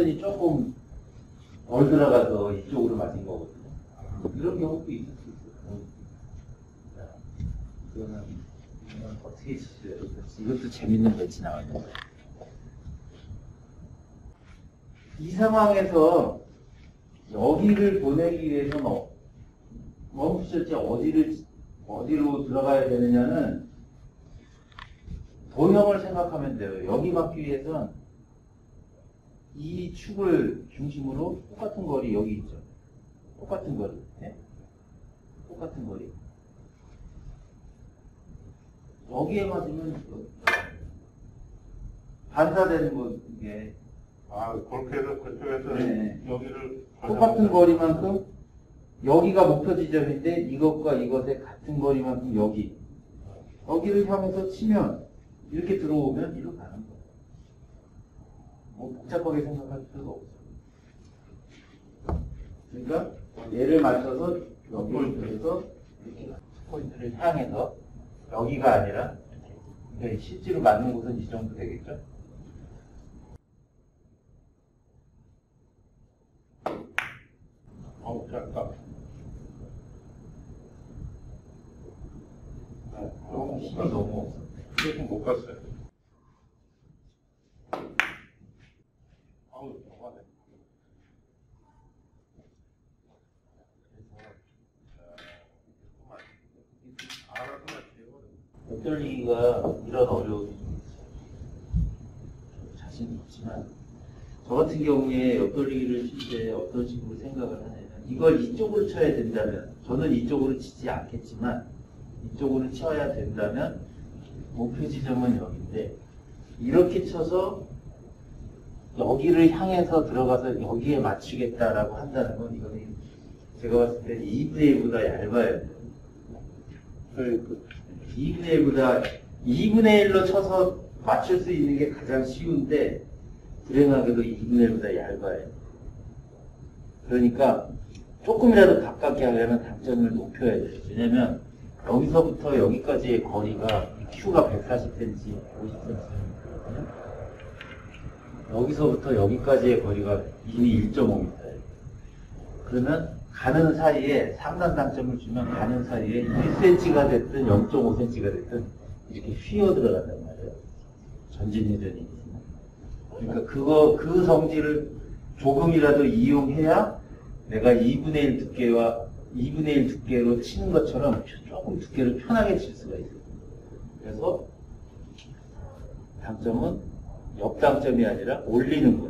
회전이 조금 덜 들어가서 이쪽으로 맞은 거거든요. 이런 경우도 있을 수 있어요. 자, 이거는, 어떻게 치셔야 돼요? 이것도 재밌는 배치 나왔는데. 이 상황에서 여기를 보내기 위해서는 어- 멈추셨지 어디를 어디로 들어가야 되느냐는 도형을 생각하면 돼요. 여기 맞기 위해선 이 축을 중심으로 똑같은 거리 여기 있죠. 똑같은 거리. 네? 똑같은 거리. 여기에 맞으면 반사되는 거 이게 아, 그렇게 해서 그쪽에서 네. 여기를 똑같은 거리만큼 여기가 목표 지점인데 이것과 이것의 같은 거리만큼 여기 여기를 향해서 치면 이렇게 들어오면 이리로 가는 거예요. 뭐 복잡하게 생각할 필요가 없어요. 그러니까 얘를 맞춰서 여기를 들어서 이렇게 포인트를 향해서 여기가 아니라 실제로 맞는 곳은 이 정도 되겠죠? 어우. 네, 너무 힘이 너무 없어. 조금 못 갔어요. 아우, 좋아네. 알아서 맞춰요. 옆돌리기가 이런 어려움이 좀 있어요. 자신이 없지만 저 같은 경우에 옆돌리기를 칠 때 어떤 식으로 생각을 하냐면 이걸 이쪽으로 쳐야 된다면 저는 이쪽으로 치지 않겠지만 이쪽으로 쳐야 된다면 목표 지점은 여기인데 이렇게 쳐서 여기를 향해서 들어가서 여기에 맞추겠다라고 한다는 건 이거는 제가 봤을 때 2분의 1보다 얇아요. 그 2분의 1보다 2분의 1로 쳐서 맞출 수 있는 게 가장 쉬운데 불행하게도 2분의 1보다 얇아요. 그러니까 조금이라도 가깝게 하려면 당점을 높여야 돼요. 왜냐면 여기서부터 여기까지의 거리가 Q가 140cm, 50cm거든요. 여기서부터 여기까지의 거리가 이미 1.5m예요. 그러면 가는 사이에 상단 당점을 주면 가는 사이에 1cm가 됐든 0.5cm가 됐든 이렇게 휘어 들어간단 말이에요. 전진 회전이 있으면. 그러니까 그거 그 성질을 조금이라도 이용해야 내가 2분의 1 두께와 2분의 1 두께로 치는 것처럼 조금 두께를 편하게 칠 수가 있어요. 그래서 당점은 옆 당점이 아니라 올리는 거예요.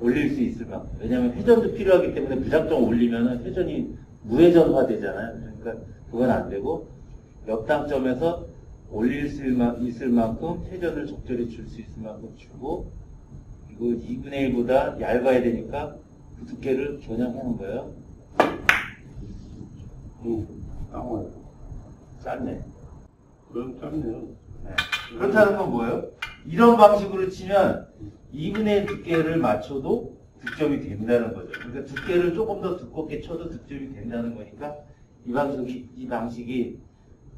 올릴 수 있을 만큼. 왜냐하면 회전도 필요하기 때문에 무작정 올리면 회전이 무회전화 되잖아요. 그러니까 그건 안 되고 옆당점에서 올릴 수 있을 만큼 회전을 적절히 줄 수 있을 만큼 주고 이거 2분의 1보다 얇아야 되니까 그 두께를 겨냥하는 거예요. 응, 땅을. 짧네. 그럼 짧네요. 네. 그렇다는 건 뭐예요? 이런 방식으로 치면 2분의 1 두께를 맞춰도 득점이 된다는 거죠. 그러니까 두께를 조금 더 두껍게 쳐도 득점이 된다는 거니까 이 방식이, 이 방식이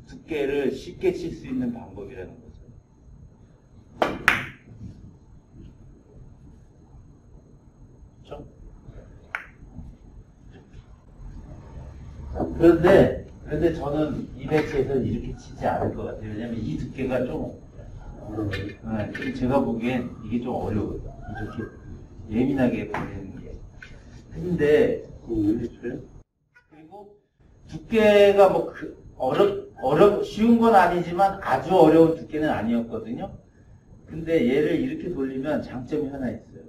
두께를 쉽게 칠 수 있는 방법이라는 거죠. 그렇죠? 그런데, 그런데 저는 이 배치에서는 이렇게 치지 않을 것 같아요. 왜냐면 이 두께가 좀, 네, 좀 제가 보기엔 이게 좀 어려워요. 이렇게 예민하게 보내는 게. 근데, 그리고 두께가 뭐, 그, 어렵, 어렵, 쉬운 건 아니지만 아주 어려운 두께는 아니었거든요. 근데 얘를 이렇게 돌리면 장점이 하나 있어요.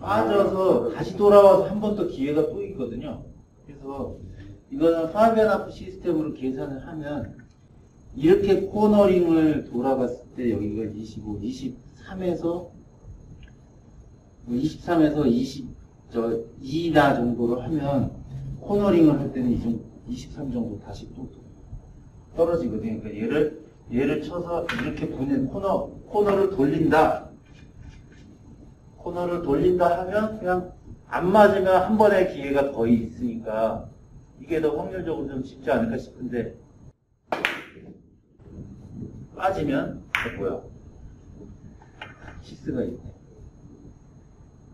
빠져서 다시 돌아와서 한 번 더 기회가 또 있거든요. 그래서 이거는 파비안아프 시스템으로 계산을 하면 이렇게 코너링을 돌아갔을 때 여기가 25, 23에서 23에서 20, 저 2나 정도로 하면 코너링을 할 때는 이 정도, 23 정도 다시 또 떨어지거든요. 그러니까 얘를 얘를 쳐서 이렇게 보낸 코너 코너를 돌린다. 코너를 돌린다 하면 그냥 안 맞으면 한 번의 기회가 거의 있으니까 이게 더 확률적으로 좀 쉽지 않을까 싶은데 빠지면 어, 뭐야? 키스가 있네.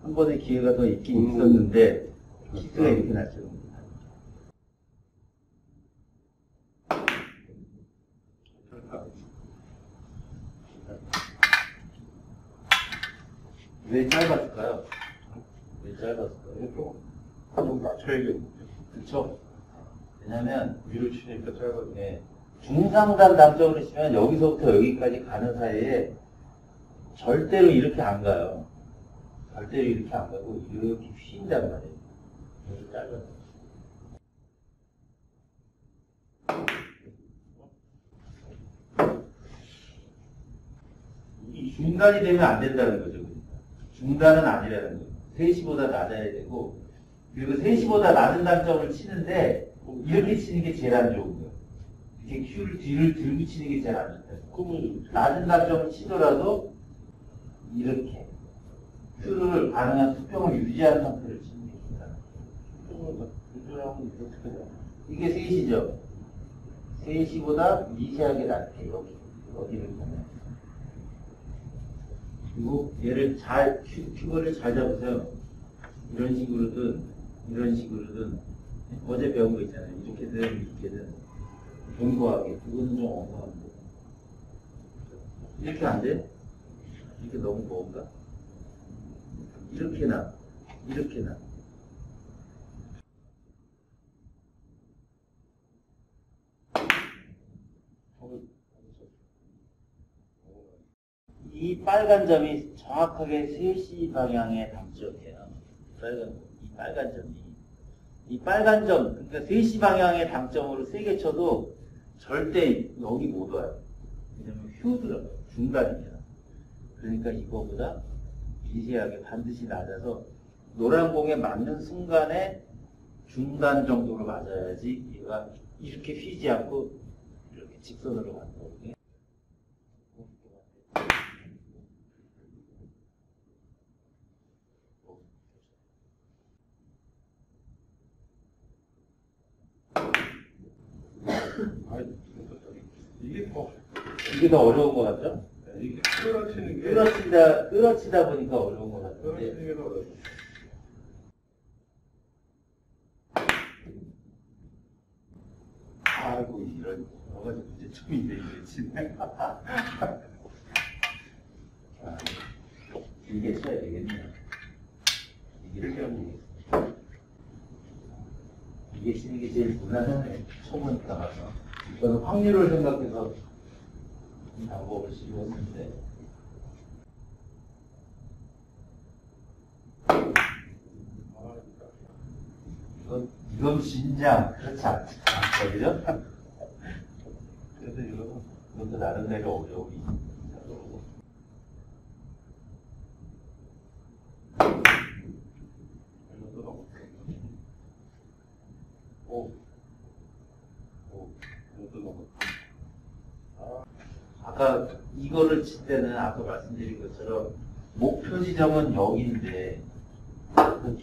한 번의 기회가 더 있긴 음. 있었는데 키스가 이렇게 났죠. 왜 짧았을까요? 왜 짧았을까요? 좀, 좀 낮춰야겠는데. 그쵸? 왜냐면 위로 치니까 짧아져. 네, 중상단 당점으로 치면 여기서부터 여기까지 가는 사이에 절대로 이렇게 안 가요. 절대로 이렇게 안 가고 이렇게 휜단 말이에요. 여기 짧아서. 이 중단이 되면 안 된다는 거죠. 그러니까. 중단은 아니라는 거예요. 3시보다 낮아야 되고, 그리고 3시보다 낮은 단점을 치는데, 이렇게 치는 게 제일 안 좋은 거예요. 이렇게 큐를 뒤를 들고 치는 게 제일 안 좋다. 그러면 낮은 단점을 치더라도, 이렇게. 큐를 가능한 수평을 유지한 상태로 치는 게 좋다. 조금만 유지하면 어떻게 돼? 이게 3시죠. 3시보다 미세하게 낮게, 여기. 어디를 보면. 그리고 얘를 잘, 큐, 큐거를 잘 잡으세요. 이런 식으로든, 이런 식으로든, 어제 배운 거 있잖아요. 이렇게든, 이렇게든, 공부하게. 그거는 좀 엉망한데. 이렇게 안 돼? 이렇게 너무 뭔가? 이렇게나, 이렇게나. 이 빨간 점이 정확하게 3시 방향에 당점이에요. 빨간, 이 빨간 점이. 이 빨간 점, 그러니까 3시 방향의 당점으로 세게 쳐도 절대 여기 못 와요. 왜냐면 휴 들어가요. 중단이잖아. 그러니까 이거보다 미세하게 반드시 낮아서 노란 공에 맞는 순간에 중단 정도로 맞아야지 얘가 이렇게 휘지 않고 이렇게 직선으로 가는 거거든요. 아이, 이게 더, 이게 더 어려운 것 같죠? 이게 끌어치는 게. 끌어치다, 끌어치다 보니까 어려운 것 같은데. 끌어치는 게 더 어려워. 아이고, 이런, 뭐가 좀 문제점인데, 이게 치네. 아, 이게 쳐야 되겠네요. 이게 쳐야 되겠어. 이게 치는 게 제일 무난하네. 초보니까 가서. 이거는 확률을 생각해서 이 방법을. 아, 이건, 이건 진짜 그렇지 않- 않거든요? 그래서 이거 이것도 나름대로 어려움이 있어요. 이것도 너무. 오. 오. 이것도 너무. 아까 이거를 칠 때는 아까 말씀드린 것처럼 목표 지점은 여기인데 그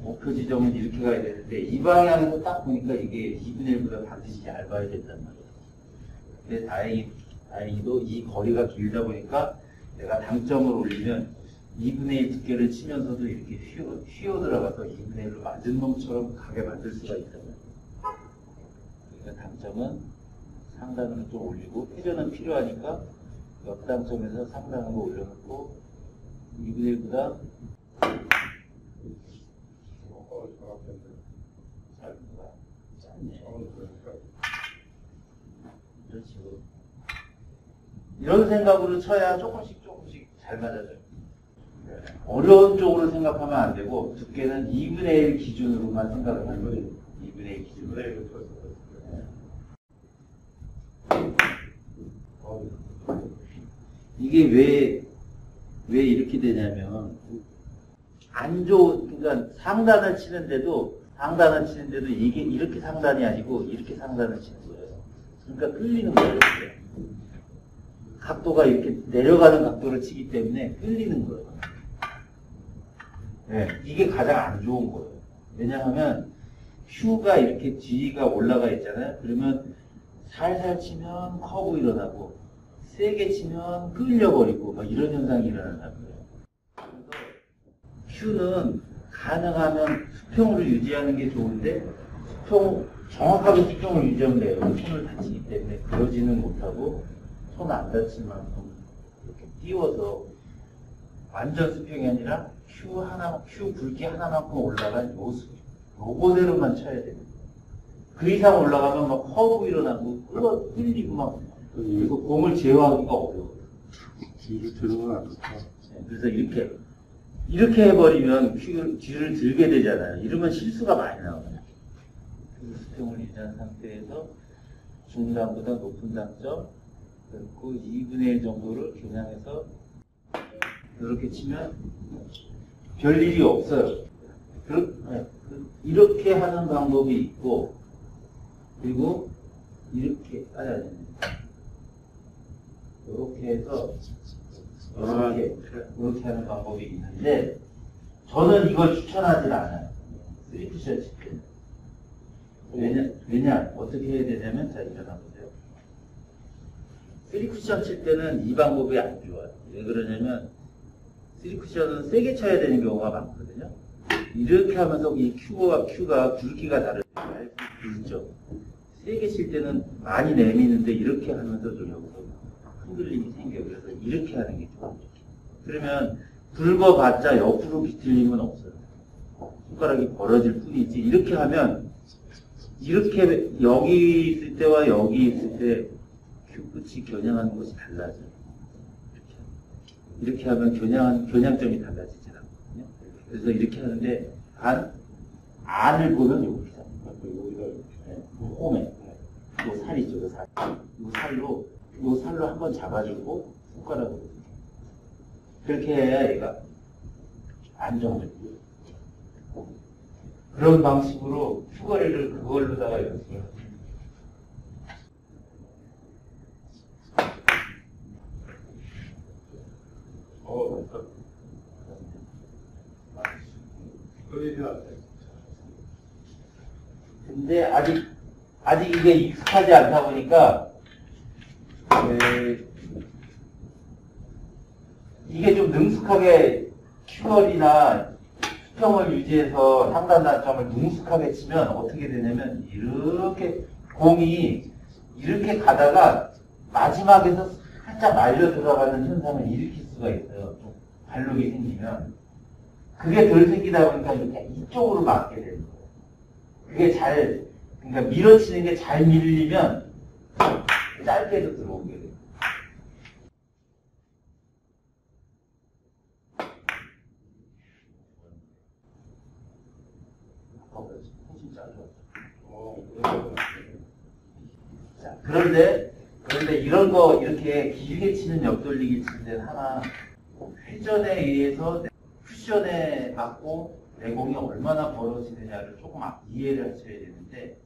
목표 지점은 이렇게 가야 되는데 이 방향에서 딱 보니까 이게 2분의 1보다 반드시 얇아야 된단 말이에요. 근데 다행히, 다행히도 이 거리가 길다 보니까 내가 당점을 올리면 2분의 1 두께를 치면서도 이렇게 휘어, 휘어 들어가서 2분의 1로 맞은 놈처럼 가게 만들 수가 있다고요. 그러니까 당점은 상단으로 좀 올리고 회전은 필요하니까 옆 당점에서 상단으로 올려놓고 2분의 1보다 어, 정확한데. 짧은가? 짧네. 어, 그러니까. 이런 식으로. 이런 생각으로 쳐야 조금씩 조금씩 잘 맞아져요. 어려운 쪽으로 생각하면 안 되고 두께는 2분의 1 기준으로만 생각을 하는 거예요. 2분의 1 기준으로. 그래, 이거 쳤어. 어, 이게 왜, 왜 이렇게 되냐면, 안 좋은, 그러니까 상단을 치는데도, 상단을 치는데도 이게 이렇게 상단이 아니고 이렇게 상단을 치는 거예요. 그러니까 끌리는 거예요. 각도가 이렇게 내려가는 각도를 치기 때문에 끌리는 거예요. 네, 이게 가장 안 좋은 거예요. 왜냐하면, 큐가 이렇게 뒤가 올라가 있잖아요. 그러면 살살 치면 커브 일어나고 세게 치면 끌려버리고 막 이런 현상이 말이에요. 그래서 큐는 가능하면 수평을 유지하는 게 좋은데 수평 정확하게 수평을 유지하면 돼요. 손을 다치기 때문에 그러지는 못하고 손 안 다칠 만큼 이렇게 띄워서 완전 수평이 아니라 큐 하나, 큐 굵기 하나만큼 올라간 요 수, 요거대로만 쳐야 됩니다. 그 이상 올라가면 막 커브 일어나고 끌어 끌리고 막 그래서 공을 제어하기가 어려워요. 뒤를 들으면 안 좋다. 네, 그래서 이렇게 이렇게 해버리면 큐, 뒤를 들게 되잖아요. 이러면 실수가 많이 나와요. 그 수평을 유지한 상태에서 중단보다 높은 당점 그리고 2분의 1 정도를 겨냥해서 이렇게 치면 별 일이 없어요. 그- 네, 그- 이렇게 하는 방법이 있고 그리고 이렇게 아니 아니 이렇게 해서 이렇게 이렇게 하는 방법이 있는데 저는 이걸 추천하진 않아요. 쓰리쿠션 칠 때. 왜냐, 왜냐, 어떻게 해야 되냐면, 자, 일어나 보세요. 쓰리쿠션 칠 때는 이 방법이 안 좋아요. 왜 그러냐면, 쓰리쿠션은 세게 쳐야 되는 경우가 많거든요. 이렇게 하면서 이 큐와 큐가 굵기가 다르죠. 굵죠. 세게 칠 때는 많이 내미는데 이렇게 하면서 좀 여기서 흔들림이 생겨요. 그래서 이렇게 하는 게 좋아요. 그러면 굵어봤자 옆으로 비틀림은 없어요. 손가락이 벌어질 뿐이지. 이렇게 하면 이렇게 여기 있을 때와 여기 있을 때 큐끝이 겨냥하는 것이 달라져요. 이렇게, 이렇게 하면 겨냥, 겨냥점이 달라지진 않거든요. 그래서 이렇게 하는데 안, 안을 보면 여기다 이렇게. 네, 홈에 요 살이죠, 요 살. 요 살로 요 살로 한번 잡아주고 손가락으로 그렇게 해야 얘가 안정적이고 그런 방식으로 휴거리를 그걸로다가 연습을 합니다. 어, 않네. 근데 아직 아직 이게 익숙하지 않다 보니까 그, 이게 좀 능숙하게 큐얼이나 수평을 유지해서 상단 단점을 능숙하게 치면 어떻게 되냐면 이렇게 공이 이렇게 가다가 마지막에서 살짝 말려 들어가는 현상을 일으킬 수가 있어요. 좀 발록이 생기면 그게 덜 생기다 보니까 이렇게 이쪽으로 맞게 되는 거예요. 그게 잘, 그러니까 밀어치는 게 잘 밀리면 짧게도 들어오게 돼요. 자, 그런데, 그런데 이런 거 이렇게 길게 치는 옆돌리기 칠 때는 하나 회전에 의해서 쿠션에 맞고 내공이 얼마나 벌어지느냐를 조금 이해를 하셔야 되는데